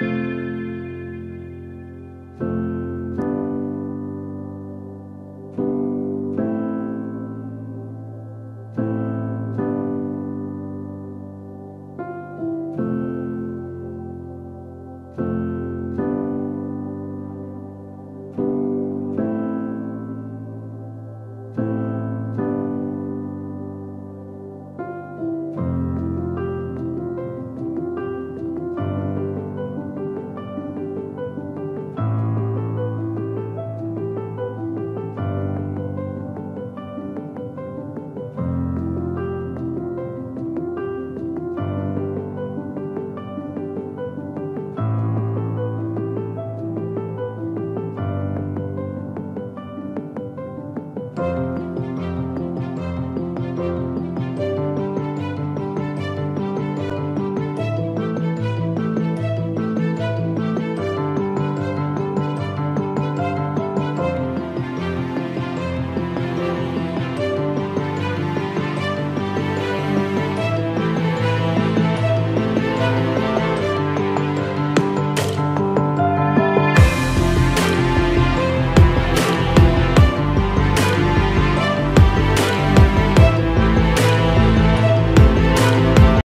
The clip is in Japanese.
Música Thank you.